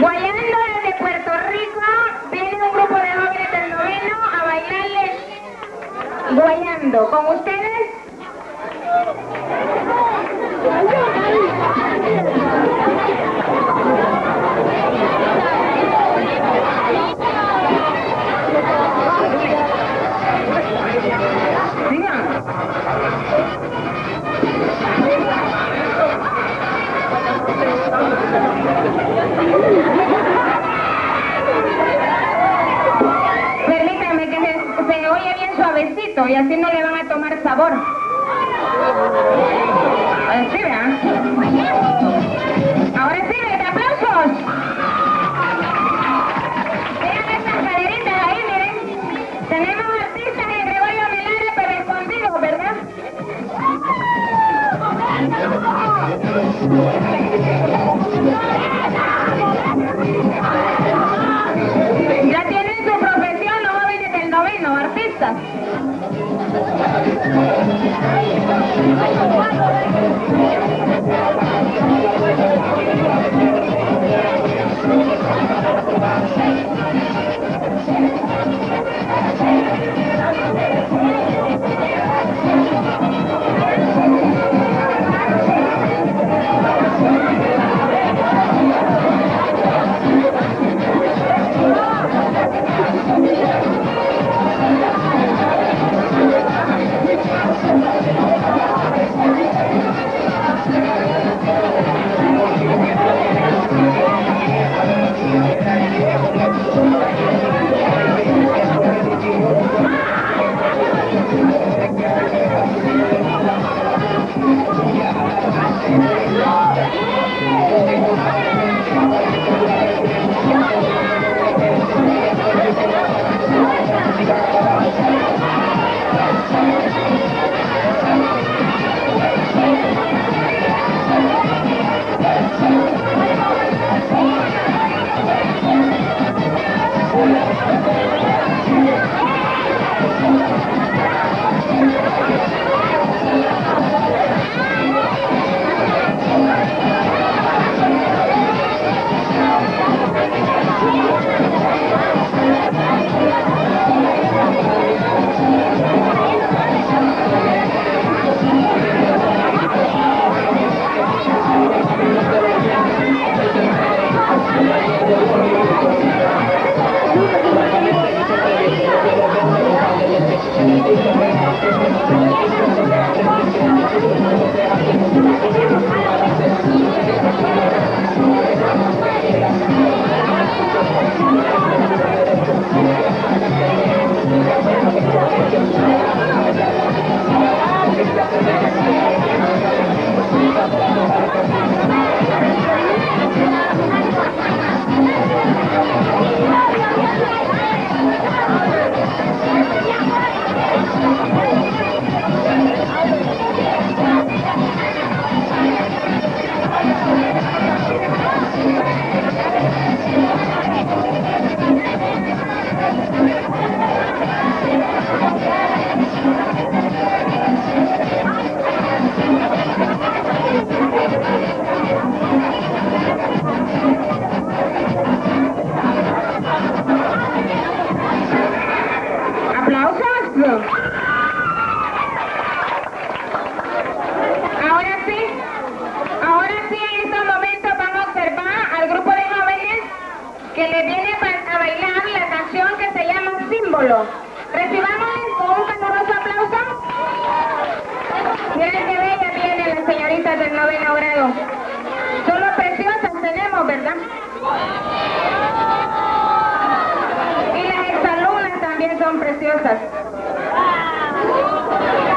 Guayando desde Puerto Rico, viene un grupo de jóvenes del noveno a bailarles guayando. Con ustedes, y así no le van a tomar sabor. Así, ¿verdad? Ahora sí, ¿verdad? aplausos. Vean estas caderitas ahí, miren. Tenemos artistas de Gregorio Milagre, pero escondidos, ¿verdad? Ya tienen su profesión los jóvenes del noveno, artistas. Thank you. Ahora sí, ahora sí en estos momentos vamos a observar al grupo de jóvenes que les viene a bailar la canción que se llama Símbolo. Recibámosles con un caluroso aplauso. Miren qué bella vienen las señoritas del noveno grado. Solo preciosas tenemos, ¿verdad? Y las exalumnas también son preciosas. Ah! Uh!